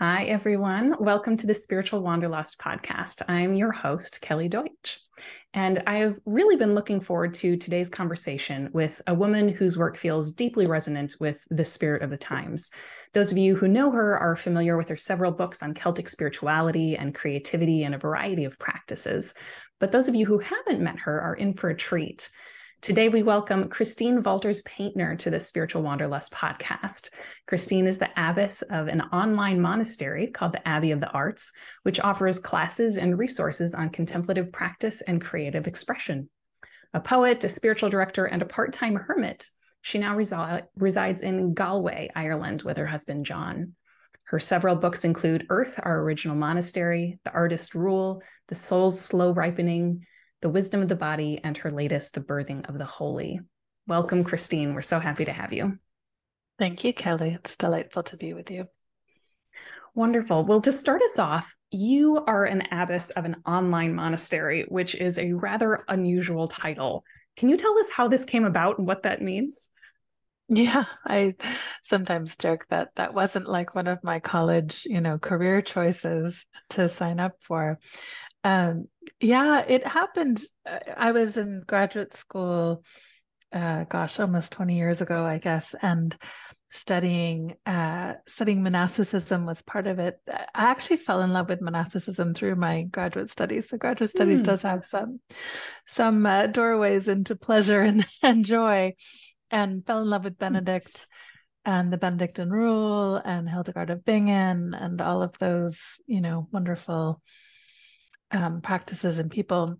Hi, everyone. Welcome to the Spiritual Wanderlust podcast. I'm your host, Kelly Deutsch. And I have really been looking forward to today's conversation with a woman whose work feels deeply resonant with the spirit of the times. Those of you who know her are familiar with her several books on Celtic spirituality and creativity and a variety of practices. But those of you who haven't met her are in for a treat. Today, we welcome Christine Valters Paintner to the Spiritual Wanderlust podcast. Christine is the abbess of an online monastery called the Abbey of the Arts, which offers classes and resources on contemplative practice and creative expression. A poet, a spiritual director, and a part time hermit, she now resi- resides in Galway, Ireland, with her husband, John. Her several books include Earth, Our Original Monastery, The Artist Rule, The Soul's Slow Ripening, the Wisdom of the Body, and her latest, The Birthing of the Holy. Welcome, Christine. We're so happy to have you. Thank you, Kelly. It's delightful to be with you. Wonderful. Well, to start us off, you are an abbess of an online monastery, which is a rather unusual title. Can you tell us how this came about and what that means? Yeah, I sometimes joke that that wasn't like one of my college, you know, career choices to sign up for. Um, yeah, it happened. Uh, I was in graduate school, uh, gosh, almost 20 years ago, I guess, and studying uh, studying monasticism was part of it. I actually fell in love with monasticism through my graduate studies. The graduate studies mm. does have some some uh, doorways into pleasure and, and joy, and fell in love with hmm. Benedict and the Benedictine rule and Hildegard of Bingen and all of those, you know, wonderful um, practices and people.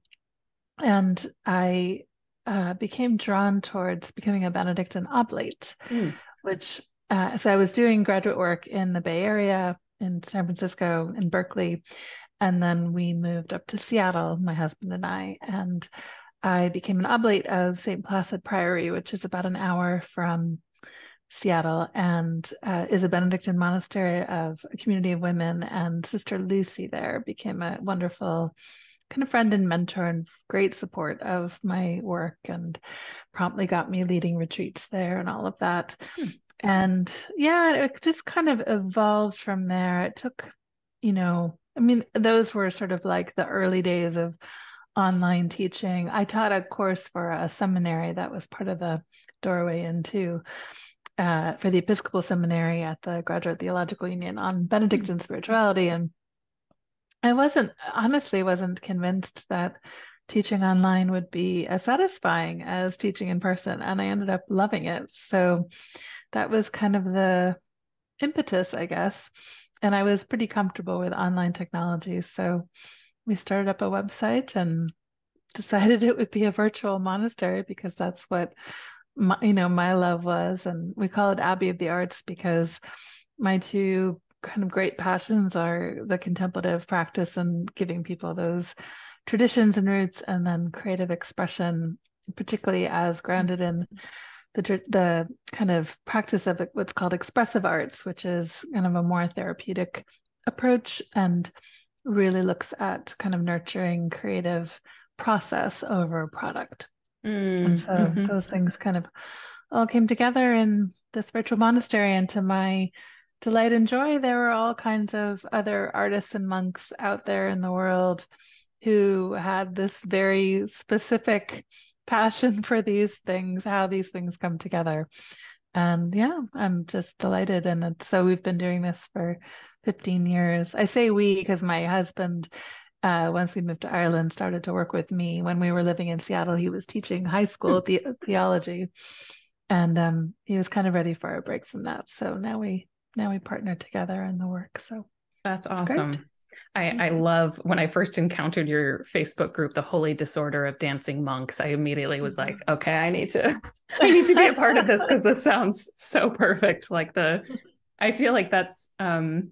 And I uh, became drawn towards becoming a Benedictine oblate, mm. which, uh, so I was doing graduate work in the Bay Area, in San Francisco, in Berkeley. And then we moved up to Seattle, my husband and I. And I became an oblate of St. Placid Priory, which is about an hour from Seattle and uh, is a Benedictine monastery of a community of women. And Sister Lucy there became a wonderful kind of friend and mentor and great support of my work and promptly got me leading retreats there and all of that. Hmm. And yeah, it just kind of evolved from there. It took, you know, I mean, those were sort of like the early days of online teaching. I taught a course for a seminary that was part of the doorway into uh, for the Episcopal Seminary at the Graduate Theological Union on Benedictine mm-hmm. spirituality, and I wasn't honestly wasn't convinced that teaching online would be as satisfying as teaching in person, and I ended up loving it. So that was kind of the impetus, I guess. And I was pretty comfortable with online technology, so we started up a website and decided it would be a virtual monastery because that's what my, you know my love was and we call it abbey of the arts because my two kind of great passions are the contemplative practice and giving people those traditions and roots and then creative expression particularly as grounded in mm-hmm. the the kind of practice of what's called expressive arts which is kind of a more therapeutic approach and really looks at kind of nurturing creative process over product Mm, and so mm-hmm. those things kind of all came together in the spiritual monastery. And to my delight and joy, there were all kinds of other artists and monks out there in the world who had this very specific passion for these things, how these things come together. And yeah, I'm just delighted. And so we've been doing this for 15 years. I say we because my husband uh, once we moved to Ireland, started to work with me. When we were living in Seattle, he was teaching high school the- theology, and um, he was kind of ready for a break from that. So now we now we partner together in the work. So that's awesome. I, I love when I first encountered your Facebook group, the Holy Disorder of Dancing Monks. I immediately was like, mm-hmm. okay, I need to, I need to be a part of this because this sounds so perfect. Like the, I feel like that's um,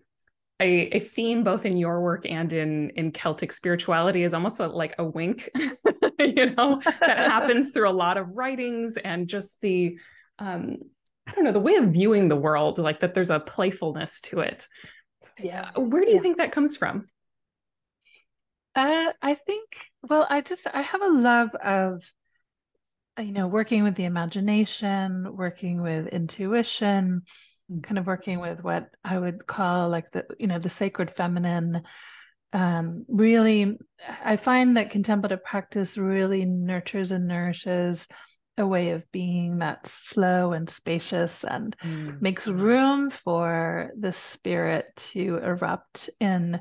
a, a theme both in your work and in in Celtic spirituality is almost a, like a wink, you know, that happens through a lot of writings and just the um, I don't know the way of viewing the world, like that there's a playfulness to it. Yeah, where do you yeah. think that comes from? Uh, I think well, I just I have a love of you know working with the imagination, working with intuition. Kind of working with what I would call like the, you know, the sacred feminine. Um, really, I find that contemplative practice really nurtures and nourishes a way of being that's slow and spacious and mm. makes room for the spirit to erupt in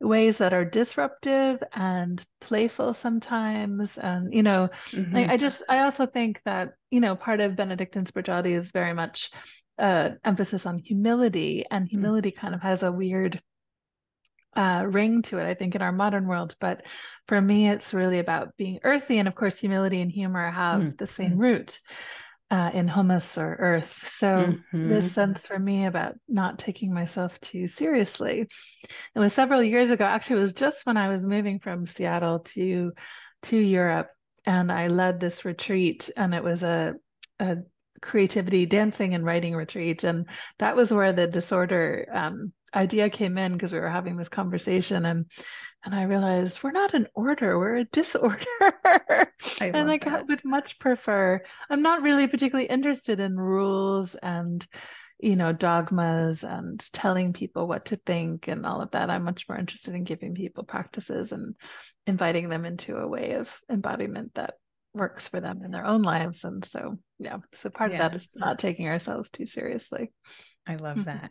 ways that are disruptive and playful sometimes and you know mm-hmm. I, I, just i also think that you know part of benedictine spirituality is very much uh, emphasis on humility and mm. humility mm-hmm. kind of has a weird uh, ring to it i think in our modern world but for me it's really about being earthy and of course humility and humor have mm-hmm. the same root uh, in humus or earth. So mm-hmm. this sense for me about not taking myself too seriously. It was several years ago. Actually, it was just when I was moving from Seattle to to Europe, and I led this retreat, and it was a a creativity dancing and writing retreat, and that was where the disorder um, idea came in because we were having this conversation and and I realized we're not an order, we're a disorder. and like I would much prefer, I'm not really particularly interested in rules and, you know, dogmas and telling people what to think and all of that. I'm much more interested in giving people practices and inviting them into a way of embodiment that works for them in their own lives. And so, yeah, so part yes. of that is not taking ourselves too seriously. I love mm-hmm. that.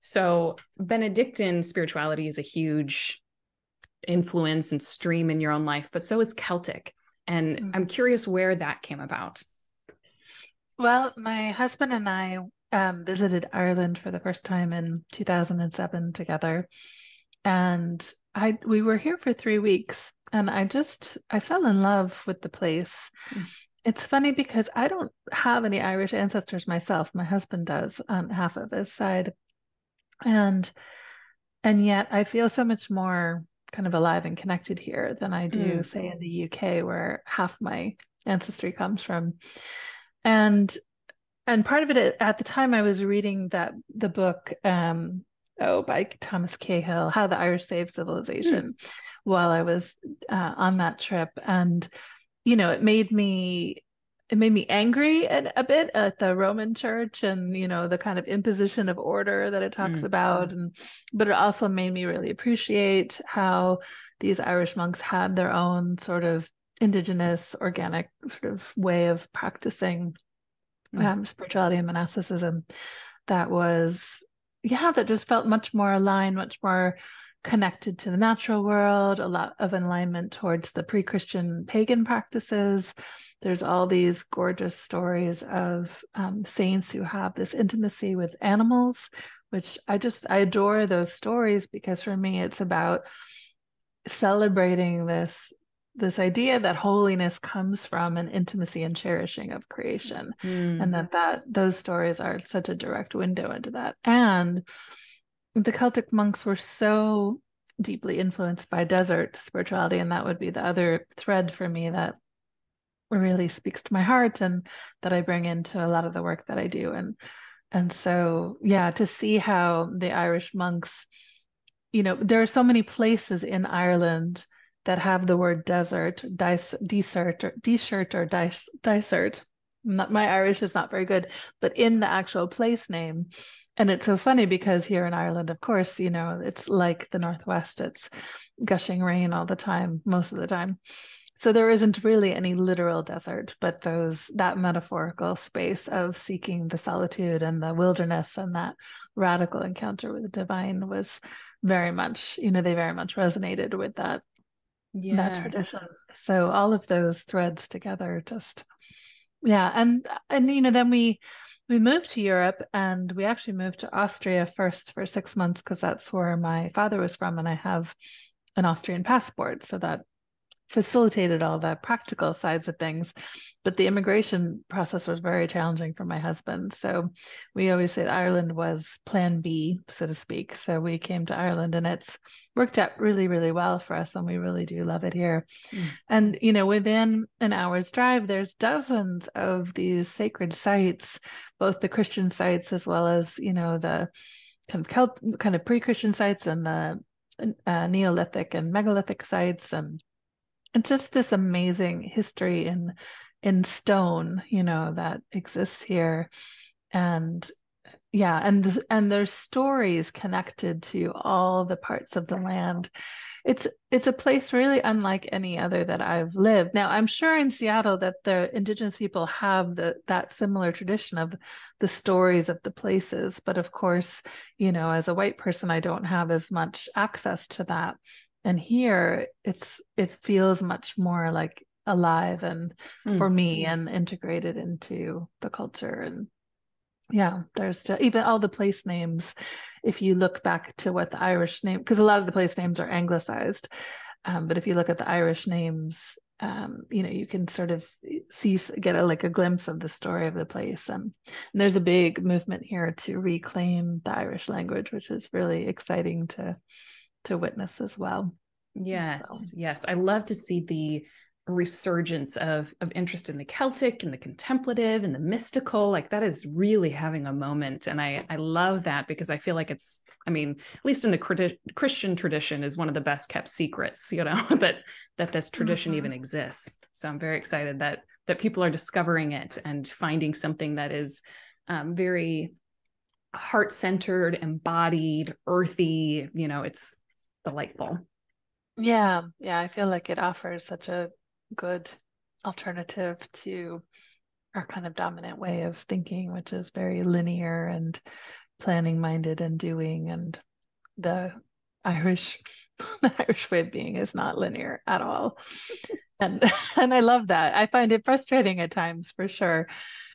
So, Benedictine spirituality is a huge influence and stream in your own life, but so is Celtic. And mm-hmm. I'm curious where that came about. Well, my husband and I um, visited Ireland for the first time in 2007 together, and I we were here for three weeks, and I just I fell in love with the place. Mm-hmm. It's funny because I don't have any Irish ancestors myself. My husband does on half of his side, and and yet I feel so much more kind of alive and connected here than I do, mm. say, in the UK, where half my ancestry comes from. And and part of it at the time I was reading that the book um, oh by Thomas Cahill, How the Irish Saved Civilization, mm. while I was uh, on that trip, and you know it made me it made me angry a, a, bit at the Roman Church and you know the kind of imposition of order that it talks mm. about, and but it also made me really appreciate how these Irish monks had their own sort of indigenous, organic sort of way of practicing mm. um, spirituality and monasticism that was yeah that just felt much more aligned, much more connected to the natural world, a lot of alignment towards the pre-Christian pagan practices. There's all these gorgeous stories of um, saints who have this intimacy with animals, which I just I adore those stories because for me it's about celebrating this this idea that holiness comes from an intimacy and cherishing of creation mm. and that that those stories are such a direct window into that and the celtic monks were so deeply influenced by desert spirituality and that would be the other thread for me that really speaks to my heart and that I bring into a lot of the work that I do. And and so yeah, to see how the Irish monks, you know, there are so many places in Ireland that have the word desert, desert, or desert or desert. Not, my Irish is not very good, but in the actual place name. And it's so funny because here in Ireland, of course, you know, it's like the Northwest, it's gushing rain all the time, most of the time. So there isn't really any literal desert, but those that metaphorical space of seeking the solitude and the wilderness and that radical encounter with the divine was very much, you know, they very much resonated with that yes. that tradition. So all of those threads together just yeah, and and you know, then we we moved to Europe and we actually moved to Austria first for six months because that's where my father was from and I have an Austrian passport. So that facilitated all the practical sides of things but the immigration process was very challenging for my husband. So we always said ireland was plan b so to speak. So we came to ireland and it's worked out really really well for us and we really do love it here. Mm. and you know within an hour's drive there's dozens of these sacred sites both the christian sites as well as you know the kind of Celt, kind of pre-christian sites and the uh, neolithic and megalithic sites and it's just this amazing history in in stone you know that exists here and yeah and and there's stories connected to all the parts of the land it's it's a place really unlike any other that I've lived. Now, I'm sure in Seattle that the indigenous people have the that similar tradition of the stories of the places, but of course, you know, as a white person, I don't have as much access to that. And here, it's it feels much more like alive and mm. for me and integrated into the culture and yeah there's even all the place names if you look back to what the irish name because a lot of the place names are anglicized um, but if you look at the irish names um, you know you can sort of see get a, like a glimpse of the story of the place um, and there's a big movement here to reclaim the irish language which is really exciting to to witness as well yes so. yes i love to see the resurgence of of interest in the celtic and the contemplative and the mystical like that is really having a moment and i i love that because i feel like it's i mean at least in the christian tradition is one of the best kept secrets you know that that this tradition mm-hmm. even exists so i'm very excited that that people are discovering it and finding something that is um, very heart centered embodied earthy you know it's delightful yeah yeah i feel like it offers such a good alternative to our kind of dominant way of thinking, which is very linear and planning minded and doing. And the Irish, the Irish way of being is not linear at all. and and I love that. I find it frustrating at times for sure.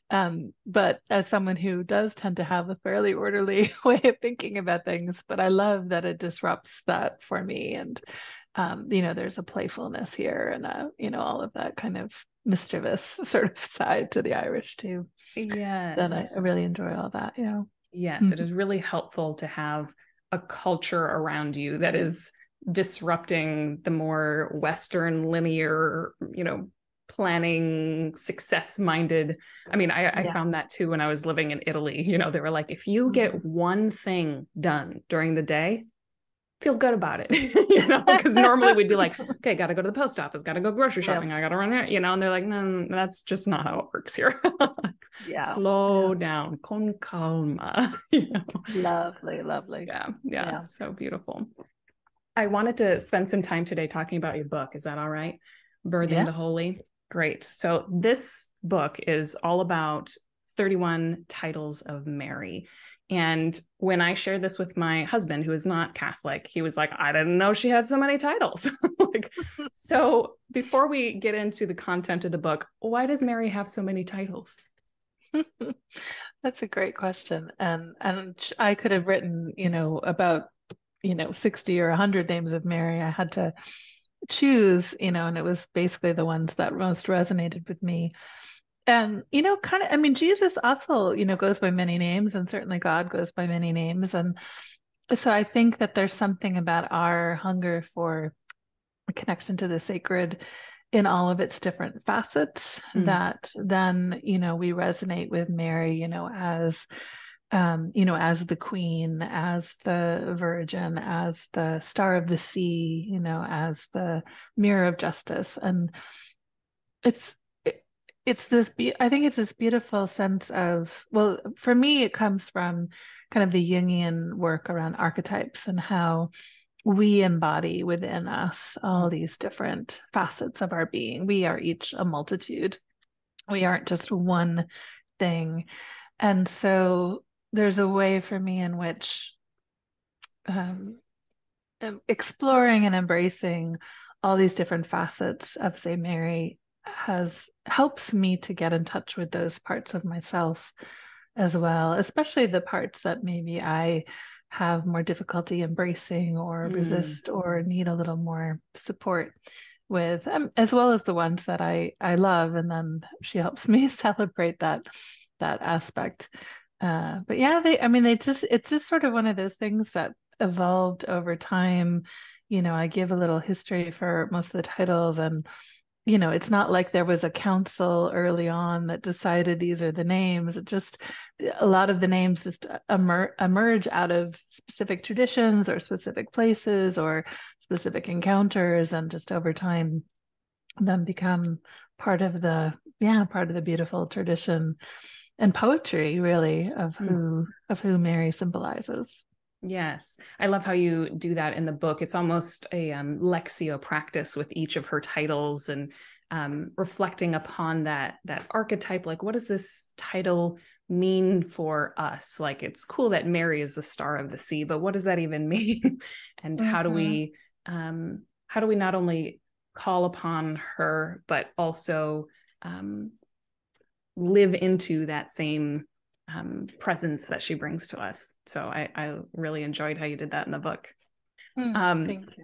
Um, but as someone who does tend to have a fairly orderly way of thinking about things, but I love that it disrupts that for me and um, you know, there's a playfulness here and a, you know, all of that kind of mischievous sort of side to the Irish too. Yeah. That I, I really enjoy all that. You know. Yes, mm-hmm. it is really helpful to have a culture around you that is disrupting the more Western linear, you know, planning success minded i mean I, I yeah. found that too when i was living in italy you know they were like if you get mm-hmm. one thing done during the day feel good about it, you know, because normally we'd be like, okay, got to go to the post office, got to go grocery shopping, yeah. I got to run it, you know, and they're like, no, that's just not how it works here. yeah. Slow yeah. down, con calma. you know? Lovely, lovely. Yeah, yeah, so beautiful. I wanted to spend some time today talking about your book. Is that all right? Birthing the Holy. Great. So this book is all about 31 titles of Mary. And when I shared this with my husband, who is not Catholic, he was like, I didn't know she had so many titles. like, so before we get into the content of the book, why does Mary have so many titles? That's a great question. And and I could have written, you know, about, you know, 60 or 100 names of Mary. I had to choose, you know, and it was basically the ones that most resonated with me and you know kind of i mean jesus also you know goes by many names and certainly god goes by many names and so i think that there's something about our hunger for connection to the sacred in all of its different facets mm. that then you know we resonate with mary you know as um, you know, as the queen, as the virgin, as the star of the sea, you know, as the mirror of justice. And it's it's this be- i think it's this beautiful sense of well for me it comes from kind of the jungian work around archetypes and how we embody within us all these different facets of our being. We are each a multitude. We aren't just one thing. And so there's a way for me in which um, exploring and embracing all these different facets of say mary has helps me to get in touch with those parts of myself as well, especially the parts that maybe I have more difficulty embracing or mm. resist or need a little more support with, um, as well as the ones that I I love, and then she helps me celebrate that that aspect. Uh, but yeah, they I mean they just it's just sort of one of those things that evolved over time. You know, I give a little history for most of the titles and you know, it's not like there was a council early on that decided these are the names. It just a lot of the names just emer- emerge out of specific traditions or specific places or specific encounters, and just over time, then become part of the yeah part of the beautiful tradition. And poetry really of hmm. who mm. of who Mary symbolizes. Yes, I love how you do that in the book. It's almost a um, lectio practice with each of her titles and um, reflecting upon that that archetype. Like, what does this title mean for us? Like, it's cool that Mary is the star of the sea, but what does that even mean? and mm-hmm. how do we um, how do we not only call upon her, but also um, live into that same um, presence that she brings to us. So I, I, really enjoyed how you did that in the book. Mm, um, thank you.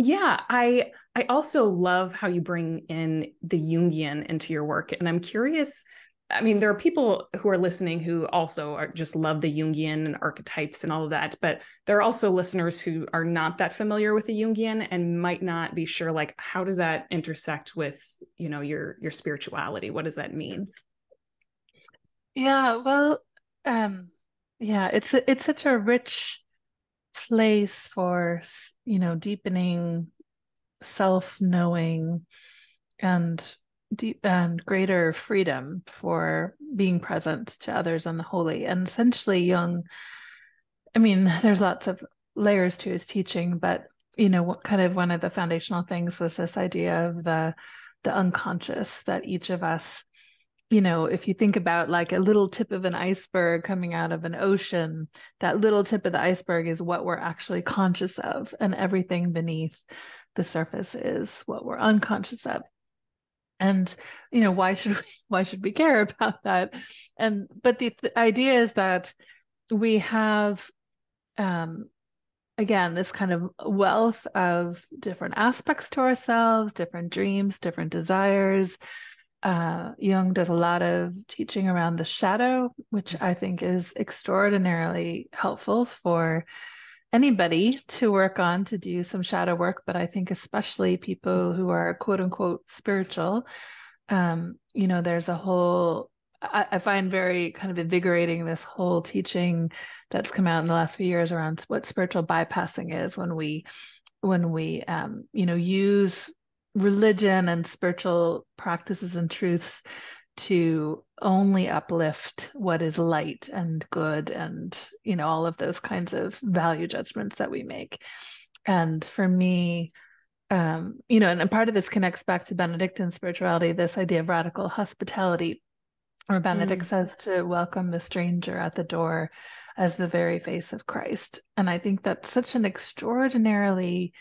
Yeah, I I also love how you bring in the Jungian into your work, and I'm curious. I mean, there are people who are listening who also are just love the Jungian and archetypes and all of that, but there are also listeners who are not that familiar with the Jungian and might not be sure, like, how does that intersect with, you know, your your spirituality? What does that mean? Yeah, well, um, yeah, it's it's such a rich place for, you know, deepening self-knowing and deep and greater freedom for being present to others and the holy. And essentially Jung, I mean, there's lots of layers to his teaching, but you know, what kind of one of the foundational things was this idea of the the unconscious that each of us you know, if you think about like a little tip of an iceberg coming out of an ocean, that little tip of the iceberg is what we're actually conscious of, and everything beneath the surface is what we're unconscious of. And you know, why should we why should we care about that? And but the, the idea is that we have um again this kind of wealth of different aspects to ourselves, different dreams, different desires, uh, Jung does a lot of teaching around the shadow, which I think is extraordinarily helpful for anybody to work on to do some shadow work, but I think especially people who are quote unquote spiritual. Um, you know, there's a whole I, I, find very kind of invigorating this whole teaching that's come out in the last few years around what spiritual bypassing is when we when we um, you know use religion and spiritual practices and truths to only uplift what is light and good and you know all of those kinds of value judgments that we make and for me um, you know and, and part of this connects back to benedictine spirituality this idea of radical hospitality where benedict mm. says to welcome the stranger at the door as the very face of christ and i think that's such an extraordinarily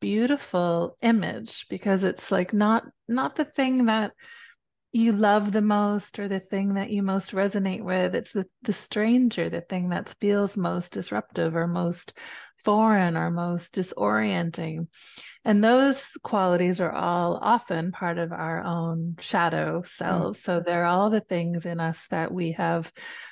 beautiful image because it's like not not the thing that you love the most or the thing that you most resonate with. It's the, the stranger the thing that feels most disruptive or most foreign or most disorienting and those qualities are all often part of our own shadow selves. Mm-hmm. So they're all the things in us that we have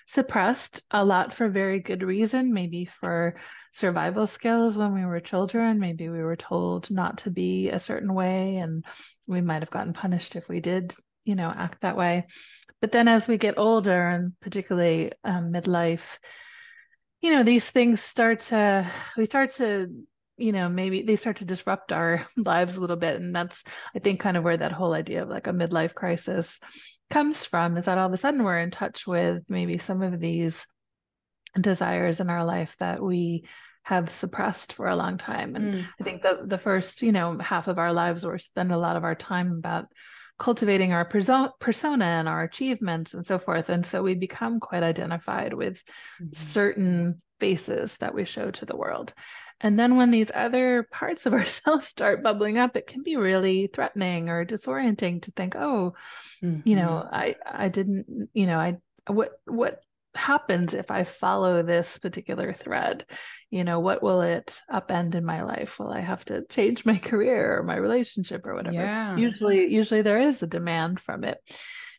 suppressed a lot for very good reason, maybe for survival skills when we were children. Maybe we were told not to be a certain way and we might have gotten punished if we did, you know, act that way. But then as we get older and particularly um, midlife, you know, these things start to, we start to you know maybe they start to disrupt our lives a little bit and that's i think kind of where that whole idea of like a midlife crisis comes from is that all of a sudden we're in touch with maybe some of these desires in our life that we have suppressed for a long time and mm. i think the the first you know half of our lives we spend a lot of our time about cultivating our perso- persona and our achievements and so forth and so we become quite identified with mm-hmm. certain faces that we show to the world and then when these other parts of ourselves start bubbling up, it can be really threatening or disorienting to think, oh, mm-hmm. you know, mm-hmm. I I didn't, you know, I what what happens if I follow this particular thread? You know, what will it upend in my life? Will I have to change my career or my relationship or whatever? Yeah. Usually, usually there is a demand from it.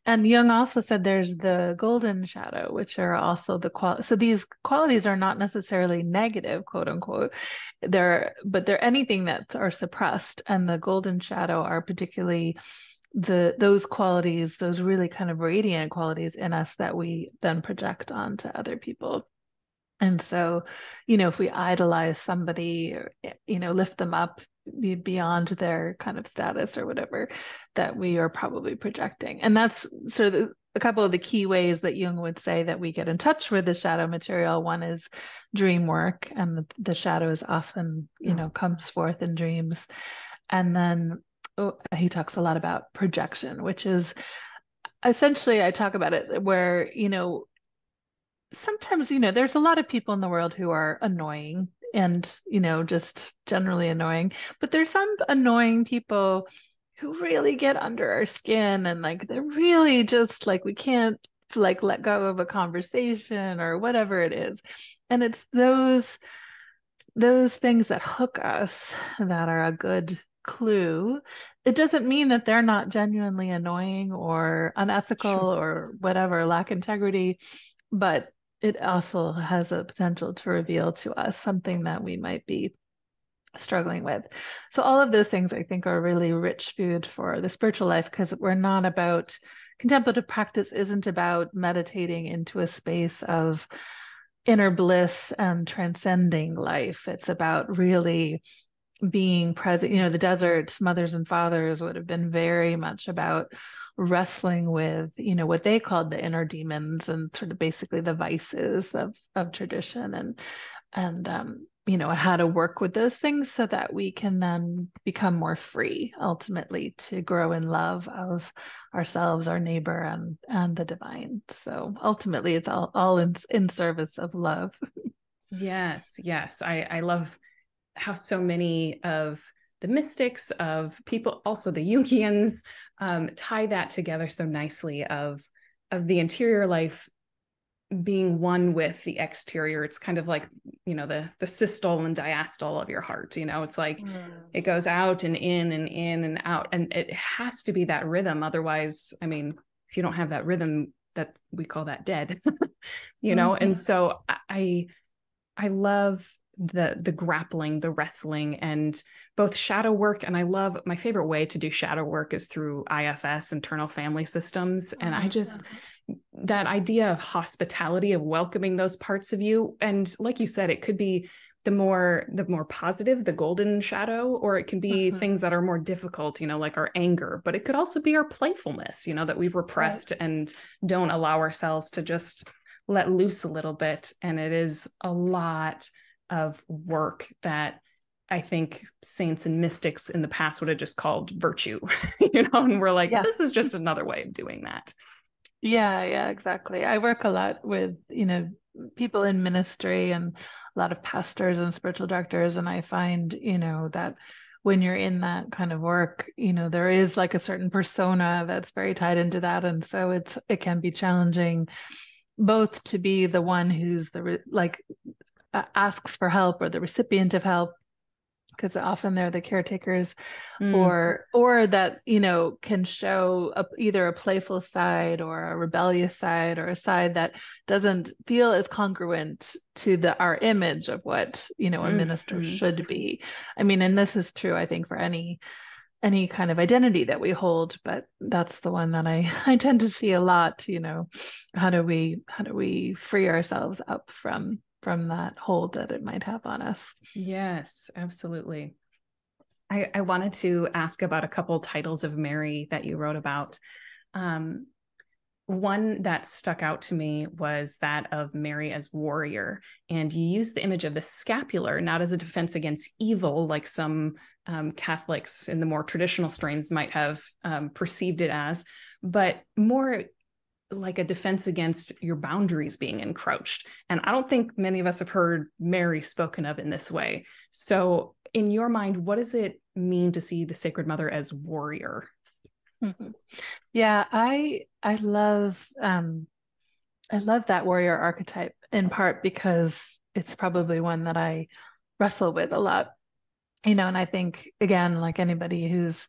And Jung also said there's the golden shadow, which are also the qual. So these qualities are not necessarily negative, quote unquote. They're, but they're anything that are suppressed, and the golden shadow are particularly the those qualities, those really kind of radiant qualities in us that we then project onto other people. And so, you know, if we idolize somebody, or, eh, you know, lift them up, beyond their kind of status or whatever that we are probably projecting and that's so the, a couple of the key ways that Jung would say that we get in touch with the shadow material. One is dream work, and the, the shadow is often, you know, comes forth in dreams. And then Oh, he talks a lot about projection, which is essentially, I talk about it where, you know, sometimes, you know, there's a lot of people in the world who are annoying and, you know, just generally annoying, but there's some annoying people who really get under our skin and like they're really just like we can't like let go of a conversation or whatever it is. And it's those those things that hook us that are a good clue it doesn't mean that they're not genuinely annoying or unethical sure. or whatever lack integrity but it also has a potential to reveal to us something that we might be struggling with. So all of those things I think are really rich food for the spiritual life because we're not about contemplative practice isn't about meditating into a space of inner bliss and transcending life. It's about really being present. You know, the desert mothers and fathers would have been very much about wrestling with, you know, what they called the inner demons and sort of basically the vices of of tradition and and um, you know how to work with those things so that we can then become more free ultimately to grow in love of ourselves our neighbor and and the divine so ultimately it's all all in in service of love yes yes i i love how so many of the mystics of people also the jungians um, tie that together so nicely of of the interior life being one with the exterior it's kind of like you know the the systole and diastole of your heart you know it's like mm. it goes out and in and in and out and it has to be that rhythm otherwise i mean if you don't have that rhythm that we call that dead you know mm-hmm. and so i i love the the grappling the wrestling and both shadow work and i love my favorite way to do shadow work is through ifs internal family systems and i just that idea of hospitality of welcoming those parts of you and like you said it could be the more the more positive the golden shadow or it can be mm-hmm. things that are more difficult you know like our anger but it could also be our playfulness you know that we've repressed right. and don't allow ourselves to just let loose a little bit and it is a lot of work that I think saints and mystics in the past would have just called virtue, you know, and we're like, yeah. this is just another way of doing that. Yeah, yeah, exactly. I work a lot with, you know, people in ministry and a lot of pastors and spiritual directors. And I find, you know, that when you're in that kind of work, you know, there is like a certain persona that's very tied into that. And so it's, it can be challenging both to be the one who's the, like, asks for help or the recipient of help because often they're the caretakers mm. or or that you know can show a, either a playful side or a rebellious side or a side that doesn't feel as congruent to the our image of what you know a mm. minister mm. should be i mean and this is true i think for any any kind of identity that we hold but that's the one that i i tend to see a lot you know how do we how do we free ourselves up from from that hold that it might have on us. Yes, absolutely. I, I wanted to ask about a couple titles of Mary that you wrote about. Um, one that stuck out to me was that of Mary as warrior. And you use the image of the scapular, not as a defense against evil, like some um, Catholics in the more traditional strains might have um, perceived it as, but more like a defense against your boundaries being encroached. And I don't think many of us have heard Mary spoken of in this way. So, in your mind, what does it mean to see the Sacred Mother as warrior? Mm-hmm. Yeah, I I love um, I love that warrior archetype in part because it's probably one that I wrestle with a lot. You know, and I think again, like anybody who's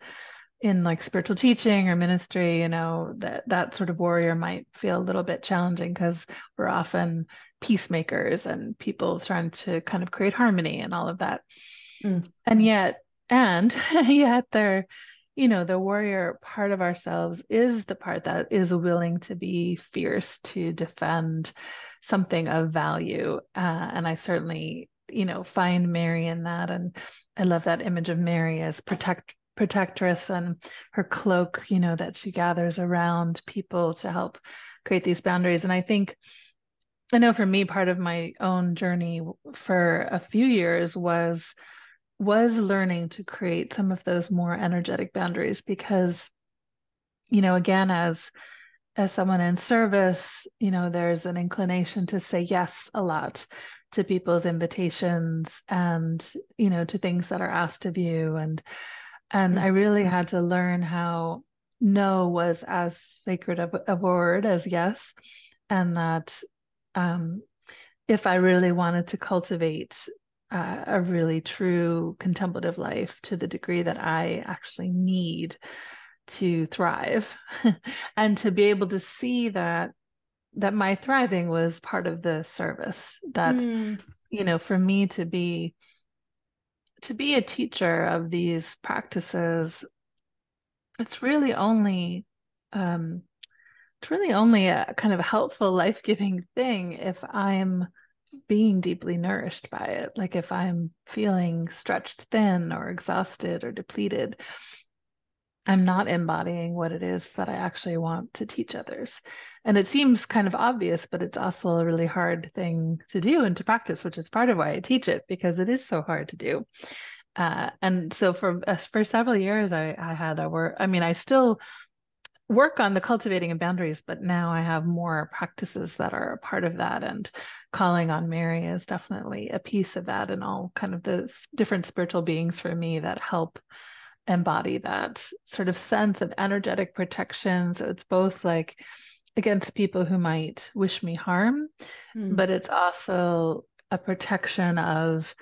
in like spiritual teaching or ministry, you know, that that sort of warrior might feel a little bit challenging because we're often peacemakers and people trying to kind of create harmony and all of that. Mm. And yet, and yet they're, you know, the warrior part of ourselves is the part that is willing to be fierce to defend something of value. Uh, and I certainly, you know, find Mary in that. And I love that image of Mary as protect protectress and her cloak, you know, that she gathers around people to help create these boundaries. And I think, I know for me, part of my own journey for a few years was was learning to create some of those more energetic boundaries because you know again as as someone in service you know there's an inclination to say yes a lot to people's invitations and you know to things that are asked of you and and i really had to learn how no was as sacred of a word as yes and that um, if i really wanted to cultivate uh, a really true contemplative life to the degree that i actually need to thrive and to be able to see that that my thriving was part of the service that mm. you know for me to be to be a teacher of these practices it's really only um it's really only a kind of helpful life-giving thing if i'm being deeply nourished by it like if i'm feeling stretched thin or exhausted or depleted I'm not embodying what it is that I actually want to teach others. And it seems kind of obvious, but it's also a really hard thing to do and to practice, which is part of why I teach it because it is so hard to do. Uh, and so for uh, for several years, I, I had a work. I mean, I still work on the cultivating of boundaries, but now I have more practices that are a part of that. And calling on Mary is definitely a piece of that, and all kind of the different spiritual beings for me that help embody that sort of sense of energetic protection. So it's both like against people who might wish me harm, mm. but it's also a protection of,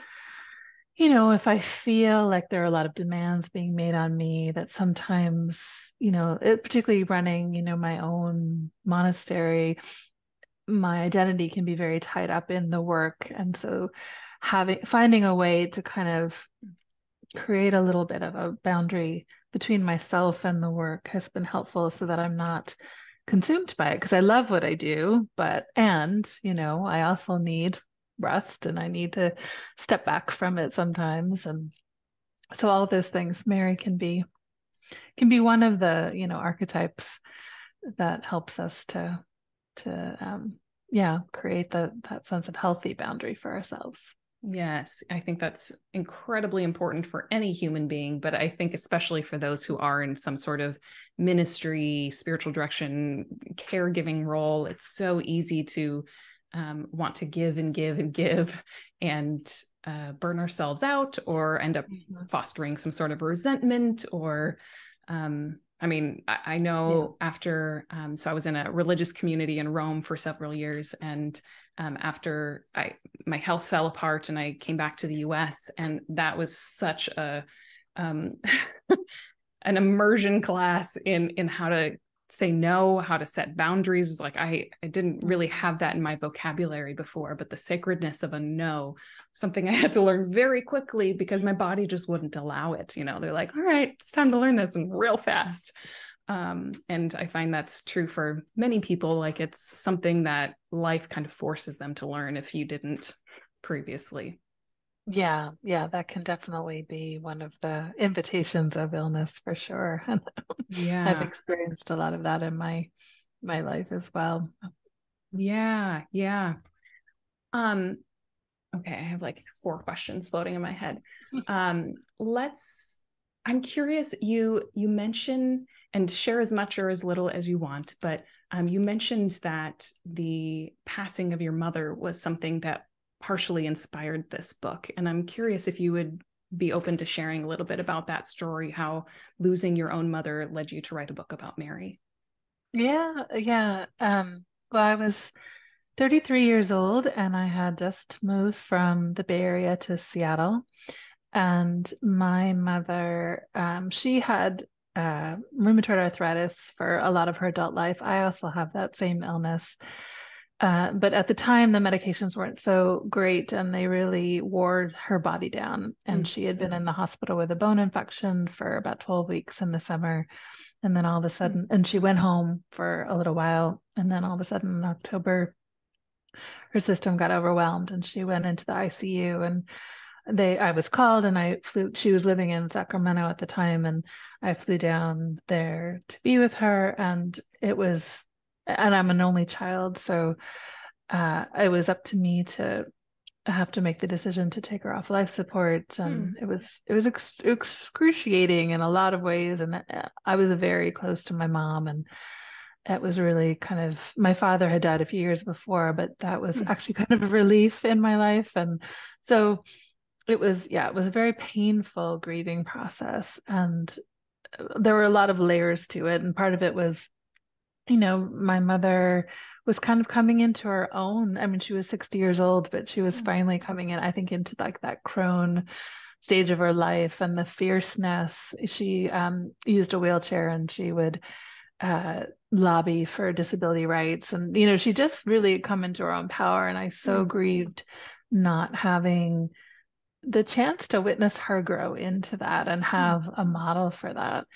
you know, if I feel like there are a lot of demands being made on me, that sometimes, you know, it, particularly running, you know, my own monastery, my identity can be very tied up in the work. And so having finding a way to kind of create a little bit of a boundary between myself and the work has been helpful so that I'm not consumed by it because I love what I do, but and you know, I also need rest and I need to step back from it sometimes and so all those things Mary can be can be one of the, you know, archetypes that helps us to to um yeah, create that that sense of healthy boundary for ourselves. Yes, I think that's incredibly important for any human being, but I think especially for those who are in some sort of ministry, spiritual direction, caregiving role, it's so easy to um, want to give and give and give and uh, burn ourselves out or end up mm-hmm. fostering some sort of resentment or um, I mean, I, I know yeah. after, um, so I was in a religious community in Rome for several years, and um, after I my health fell apart and I came back to the U.S. and that was such a um, an immersion class in in how to say no, how to set boundaries. Like I I didn't really have that in my vocabulary before, but the sacredness of a no, something I had to learn very quickly because my body just wouldn't allow it. You know, they're like, all right, it's time to learn this and real fast. Um, and I find that's true for many people. Like it's something that life kind of forces them to learn if you didn't previously. Yeah, yeah, that can definitely be one of the invitations of illness for sure. yeah. I've experienced a lot of that in my my life as well. Yeah, yeah. Um okay, I have like four questions floating in my head. Um let's I'm curious you you mention and share as much or as little as you want, but um, you mentioned that the passing of your mother was something that partially inspired this book. And I'm curious if you would be open to sharing a little bit about that story, how losing your own mother led you to write a book about Mary. Yeah, yeah. Um, well, I was 33 years old and I had just moved from the Bay Area to Seattle. And my mother, um, she had uh, rheumatoid arthritis for a lot of her adult life. I also have that same illness. Uh, but at the time, the medications weren't so great and they really wore her body down. And mm-hmm. she had been in the hospital with a bone infection for about 12 weeks in the summer. And then all of a sudden, mm-hmm. and she went home for a little while. And then all of a sudden in October, her system got overwhelmed and she went into the ICU. And they I was called and I flew she was living in Sacramento at the time and I flew down there to be with her and it was and I'm an only child so uh, it was up to me to have to make the decision to take her off life support and mm. it was it was ex- excruciating in a lot of ways and uh, I was very close to my mom and it was really kind of my father had died a few years before but that was mm. actually kind of a relief in my life and so it was yeah it was a very painful grieving process and uh, there were a lot of layers to it and part of it was you know my mother was kind of coming into her own i mean she was 60 years old but she was mm. finally coming in i think into like that crone stage of her life and the fierceness she um, used a wheelchair and she would uh, lobby for disability rights and you know she just really come into her own power and i so mm. grieved not having the chance to witness her grow into that and hmm. have a model for that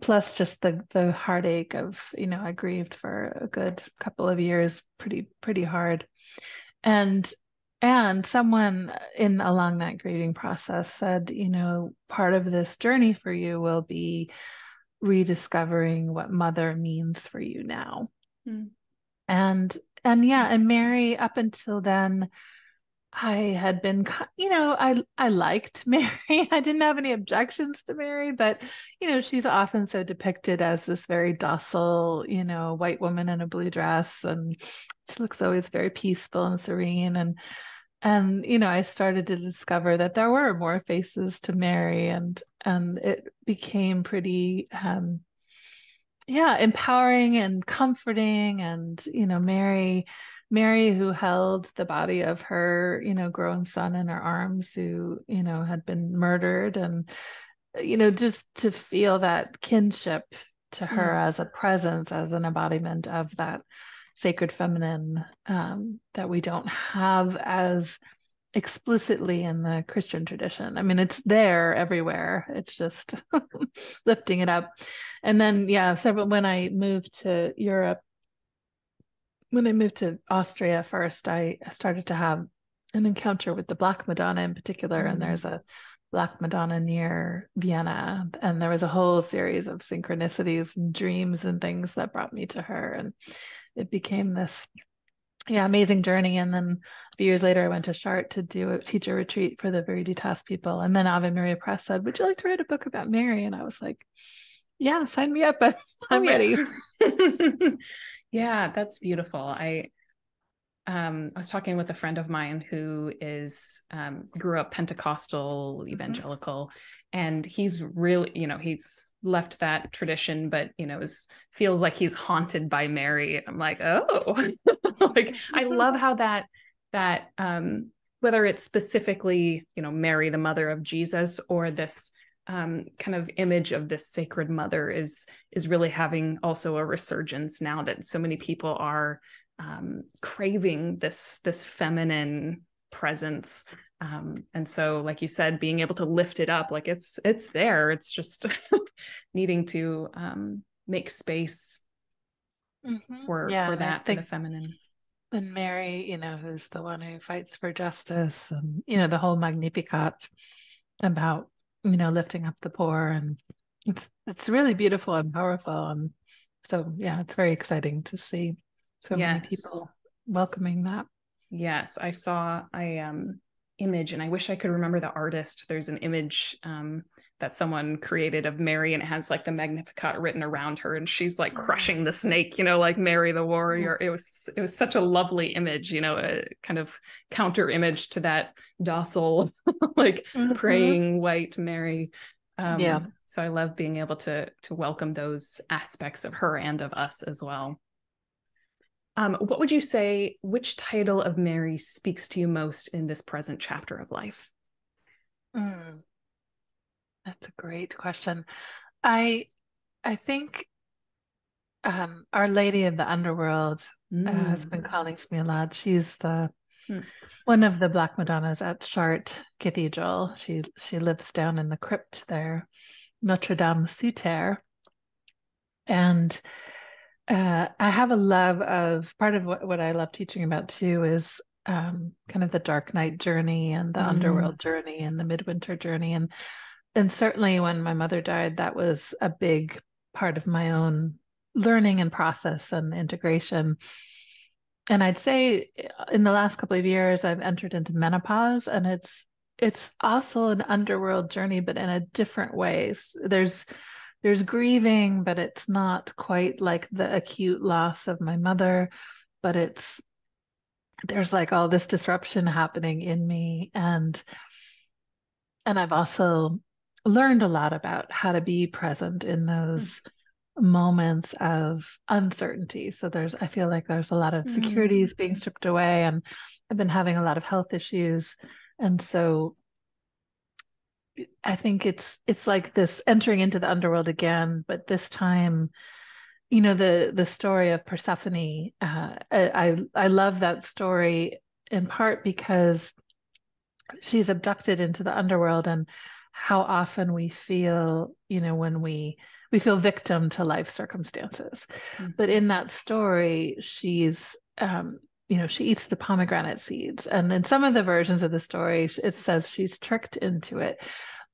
plus just the the heartache of you know i grieved for a good couple of years pretty pretty hard and and someone in along that grieving process said you know part of this journey for you will be rediscovering what mother means for you now mm. and and yeah and mary up until then I had been, you know, I I liked Mary. I didn't have any objections to Mary, but you know, she's often so depicted as this very docile, you know, white woman in a blue dress, and she looks always very peaceful and serene. And and you know, I started to discover that there were more faces to Mary, and and it became pretty, um, yeah, empowering and comforting. And you know, Mary Mary, who held the body of her, you know, grown son in her arms, who, you know, had been murdered, and, you know, just to feel that kinship to her mm. as a presence, as an embodiment of that sacred feminine um, that we don't have as explicitly in the Christian tradition. I mean, it's there everywhere. It's just lifting it up. And then, yeah, several when I moved to Europe when I moved to Austria first, I started to have an encounter with the Black Madonna in particular, mm-hmm. and there's a Black Madonna near Vienna, and there was a whole series of synchronicities and dreams and things that brought me to her, and it became this yeah amazing journey. And then a few years later, I went to Chartres to do a teacher retreat for the Veriditas people, and then Ave Maria Press said, "Would you like to write a book about Mary?" And I was like, "Yeah, sign me up! I'm oh, ready." Yeah, that's beautiful. I um, I was talking with a friend of mine who is um, grew up Pentecostal mm-hmm. evangelical, mm-hmm. and he's really, you know, he's left that tradition, but you know, is feels like he's haunted by Mary. I'm like, oh, like I love how that that um, whether it's specifically, you know, Mary, the mother of Jesus, or this um, kind of image of this sacred mother is is really having also a resurgence now that so many people are um, craving this this feminine presence. Um, and so like you said being able to lift it up like it's it's there. It's just needing to um, make space mm-hmm. for yeah, for that for the feminine. and Mary, you know, who's the one who fights for justice, and you know, the whole Magnificat about you know, lifting up the poor and it's it's really beautiful and powerful. And so yeah, it's very exciting to see so yes. many people welcoming that. Yes, I saw I um image and I wish I could remember the artist. There's an image um that someone created of Mary and it has like the Magnificat written around her and she's like crushing the snake, you know, like Mary the warrior. It was it was such a lovely image, you know, a kind of counter image to that docile, like mm-hmm. praying white Mary. Um, yeah. So I love being able to to welcome those aspects of her and of us as well. Um, what would you say? Which title of Mary speaks to you most in this present chapter of life? Mm. That's a great question. I I think um, Our Lady of the Underworld mm. uh, has been mm. calling to me a lot. She's the mm. one of the Black Madonnas at Chartres Cathedral. She she lives down in the crypt there, Notre Dame sous terre. And uh, I have a love of part of what, what I love teaching about too is um, kind of the dark night journey and the mm. underworld journey and the midwinter journey. And and certainly when my mother died that was a big part of my own learning and process and integration. And i'd say in the last couple of years i've entered into menopause and it's it's also an underworld journey but in a different way there's there's grieving but it's not quite like the acute loss of my mother but it's there's like all this disruption happening in me and and I've also learned a lot about how to be present in those mm. moments of uncertainty. So there's I feel like there's a lot of securities mm. being stripped away and I've been having a lot of health issues and so I think it's it's like this entering into the underworld again, but this time you know the the story of Persephone. Uh, I I love that story in part because she's abducted into the underworld, and how often we feel, you know, when we we feel victim to life circumstances. Mm-hmm. But in that story, she's um, you know she eats the pomegranate seeds, and in some of the versions of the story, it says she's tricked into it.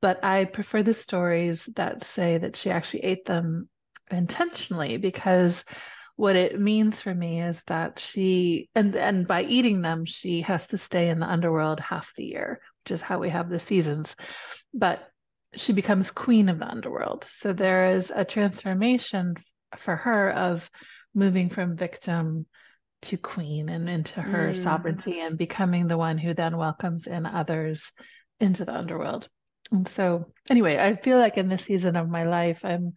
But I prefer the stories that say that she actually ate them intentionally because what it means for me is that she and and by eating them she has to stay in the underworld half the year which is how we have the seasons. But she becomes queen of the underworld. So there is a transformation for her of moving from victim to queen and into her mm. sovereignty and becoming the one who then welcomes in others into the underworld and so anyway i feel like in this season of my life i'm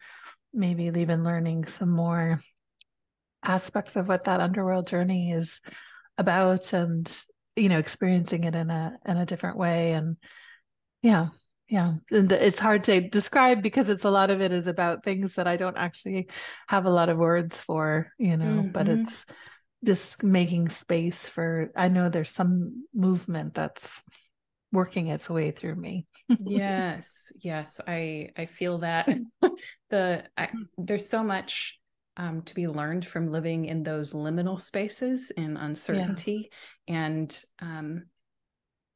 maybe even learning some more aspects of what that underworld journey is about and you know experiencing it in a in a different way and yeah yeah and it's hard to describe because it's a lot of it is about things that i don't actually have a lot of words for you know mm-hmm. but it's just making space for i know there's some movement that's working its way through me. yes, yes, I I feel that the I, there's so much um, to be learned from living in those liminal spaces in uncertainty yeah. and um,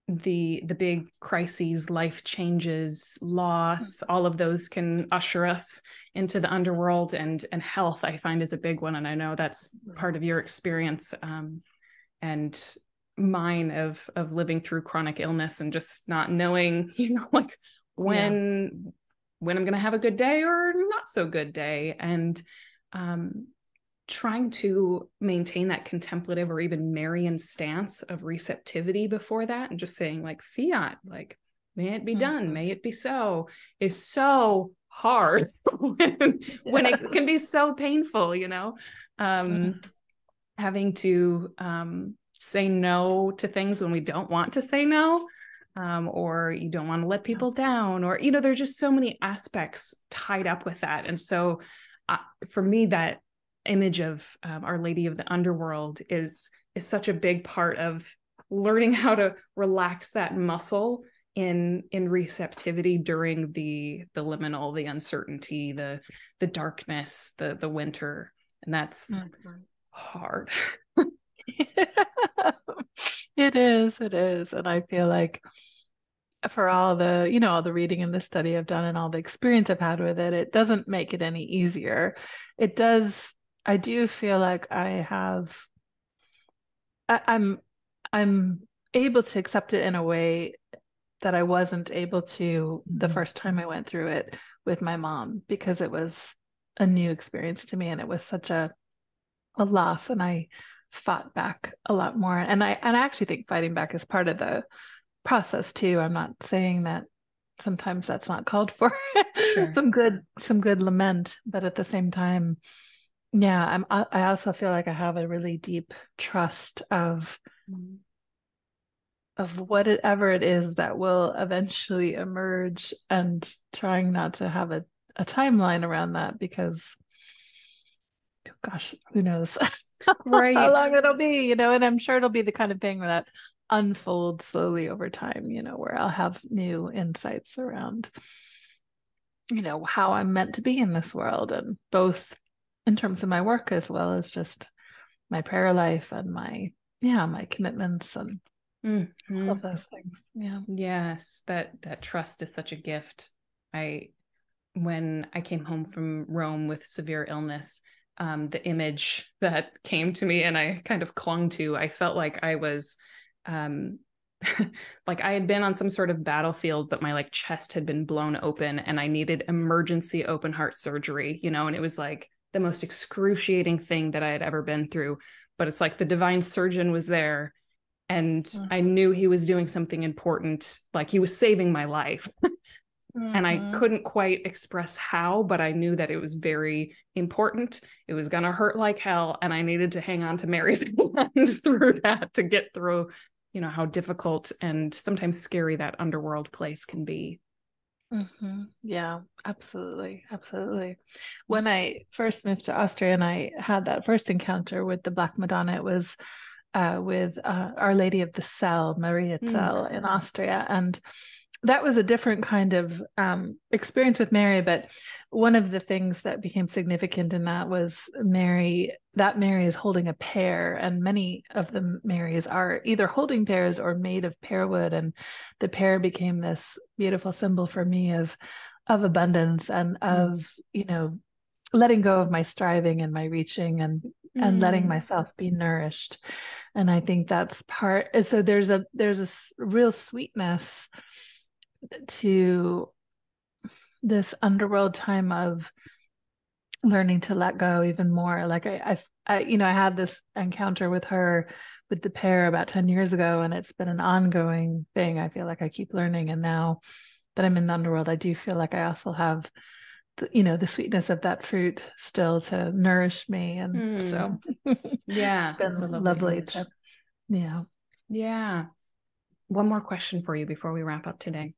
the the big crises, life changes, loss, all of those can usher us into the underworld and and health. I find is a big one, and I know that's part of your experience. Um, and mine of of living through chronic illness and just not knowing you know like when yeah. when i'm going to have a good day or not so good day and um trying to maintain that contemplative or even marian stance of receptivity before that and just saying like fiat like may it be done mm-hmm. may it be so is so hard when, yeah. when it can be so painful you know um mm-hmm. having to um say no to things when we don't want to say no um, or you don't want to let people down or you know there's just so many aspects tied up with that and so uh, for me that image of um, our lady of the underworld is is such a big part of learning how to relax that muscle in in receptivity during the the liminal the uncertainty the the darkness the the winter and that's mm-hmm. hard it is, it is. And I feel like for all the, you know, all the reading and the study I've done and all the experience I've had with it, it doesn't make it any easier. It does, I do feel like I have I, I'm I'm able to accept it in a way that I wasn't able to the mm-hmm. first time I went through it with my mom because it was a new experience to me and it was such a a loss and I fought back a lot more. And I and I actually think fighting back is part of the process too. I'm not saying that sometimes that's not called for sure. some good some good lament, but at the same time, yeah, I'm I also feel like I have a really deep trust of mm-hmm. of whatever it is that will eventually emerge and trying not to have a, a timeline around that because gosh, who knows? right how long it'll be you know and i'm sure it'll be the kind of thing that unfolds slowly over time you know where i'll have new insights around you know how i'm meant to be in this world and both in terms of my work as well as just my prayer life and my yeah, my commitments and mm-hmm. all of those things. Yeah. Yes, that that trust is such a gift. I when I came home from Rome with severe illness, um, the image that came to me and I kind of clung to, I felt like I was um, like I had been on some sort of battlefield, but my like chest had been blown open and I needed emergency open heart surgery, you know, and it was like the most excruciating thing that I had ever been through. But it's like the divine surgeon was there and mm-hmm. I knew he was doing something important, like he was saving my life. mm-hmm. And I mm-hmm. couldn't quite express how, but I knew that it was very important. It was going to hurt like hell. And I needed to hang on to Mary's hand through that to get through you know how difficult and sometimes scary that underworld place can be mm-hmm. yeah absolutely absolutely when i first moved to austria and i had that first encounter with the black madonna it was uh, with uh, our lady of the cell maria mm. in austria and that was a different kind of um, experience with Mary, but one of the things that became significant in that was Mary, that Mary is holding a pear, and many of the Marys are either holding pears or made of pear wood. And the pear became this beautiful symbol for me of of abundance and mm. of, you know, letting go of my striving and my reaching and mm. and letting mm. myself be nourished. And I think that's part so there's a there's a real sweetness to this underworld time of learning to let go even more. Like I, I, I you know i had this encounter with her with the pear about 10 years ago and it's been an ongoing thing i feel like i keep learning. And now that i'm in the underworld i do feel like i also have the, you know the sweetness of that fruit still to nourish me. And mm. so yeah it's been lovely, lovely to yeah. Yeah. One more question for you before we wrap up today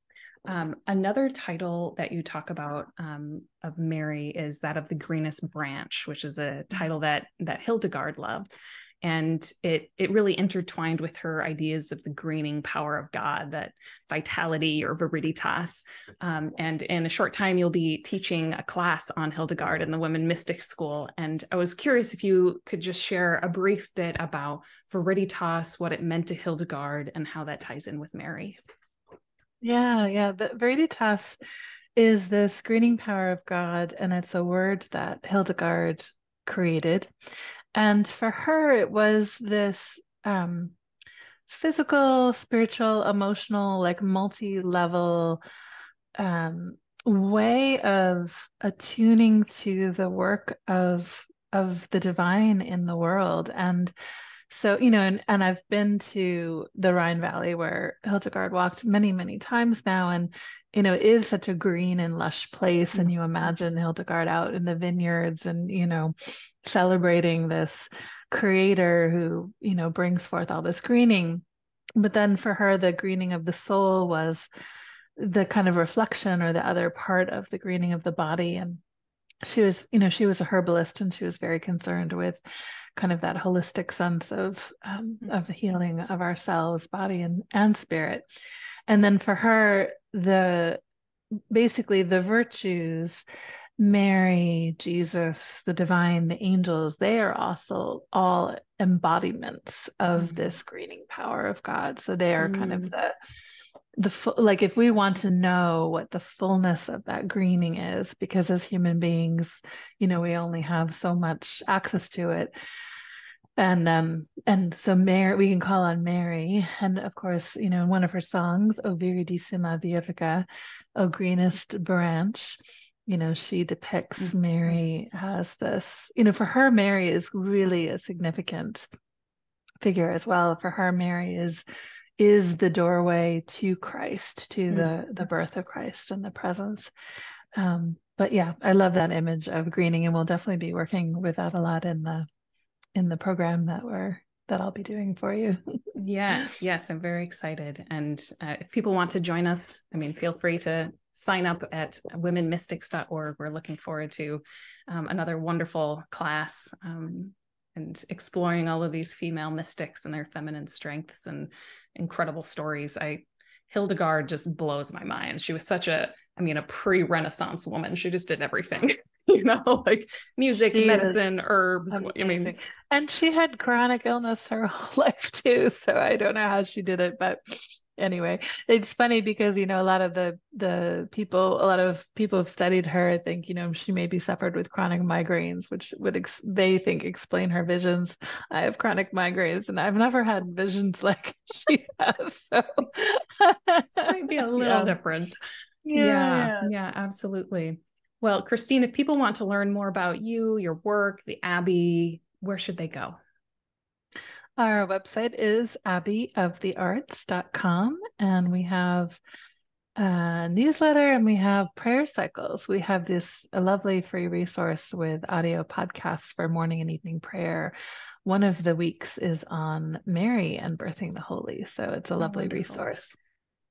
um, another title that you talk about um, of Mary is that of the greenest branch, which is a title that that Hildegard loved, and it it really intertwined with her ideas of the greening power of God, that vitality or viriditas. Um, and in a short time, you'll be teaching a class on Hildegard in the Women Mystic School. And I was curious if you could just share a brief bit about viriditas, what it meant to Hildegard, and how that ties in with Mary. Yeah, yeah. The Viriditas is the greening power of God, and it's a word that Hildegard created. And for her, it was this um, physical, spiritual, emotional, like multi level um, way of attuning to the work of of the divine in the world and so, you know, and, and I've been to the Rhine Valley where Hildegard walked many, many times now. And, you know, it is such a green and lush place. And you imagine Hildegard out in the vineyards and, you know, celebrating this creator who, you know, brings forth all this greening. But then for her, the greening of the soul was the kind of reflection or the other part of the greening of the body. And she was, you know, she was a herbalist and she was very concerned with kind of that holistic sense of um, mm. of healing of ourselves, body and and spirit. And then for her, the basically the virtues, Mary, Jesus, the divine, the angels, they are also all embodiments of mm. this greening power of God. So they are mm. kind of mm. the the like if we want to know what the fullness of that greening is because as human beings you know we only have so much access to it. And um and so Mary we can call on Mary. And of course you know in one of her songs O viridissima virga O greenest branch you know she depicts mm-hmm. Mary as this you know for her Mary is really a significant figure as well. For her Mary is is the doorway to Christ to mm-hmm. the the birth of Christ and the presence um but yeah I love that image of greening and we'll definitely be working with that a lot in the in the program that we're that I'll be doing for you. yes, yes, I'm very excited. And uh, if people want to join us, I mean, feel free to sign up at womenmystics.org. We're looking forward to um, another wonderful class um, and exploring all of these female mystics and their feminine strengths and incredible stories. I Hildegard just blows my mind. She was such a, I mean, a pre-Renaissance woman. She just did everything. you know, like music, she medicine, herbs. Amazing. I mean, and she had chronic illness her whole life too. So I don't know how she did it, but anyway, it's funny because you know a lot of the the people, a lot of people have studied her. I think you know she maybe suffered with chronic migraines, which would ex- they think explain her visions. I have chronic migraines, and I've never had visions like she has. So this might be a little yeah. different. Yeah, yeah, yeah, absolutely. Well, Christine, if people want to learn more about you, your work, the Abbey, where should they go? Our website is abbeyofthearts.com, and we have a newsletter and we have prayer cycles. We have this a lovely free resource with audio podcasts for morning and evening prayer. One of the weeks is on Mary and birthing the Holy, so it's a lovely resource.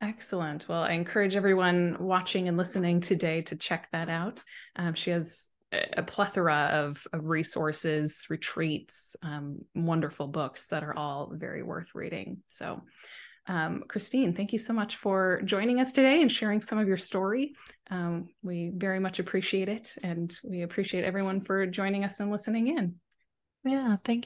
Excellent. Well, I encourage everyone watching and listening today to check that out. Um, she has a plethora of, of resources, retreats, um, wonderful books that are all very worth reading. So, um, Christine, thank you so much for joining us today and sharing some of your story. Um, we very much appreciate it, and we appreciate everyone for joining us and listening in. Yeah, thank you.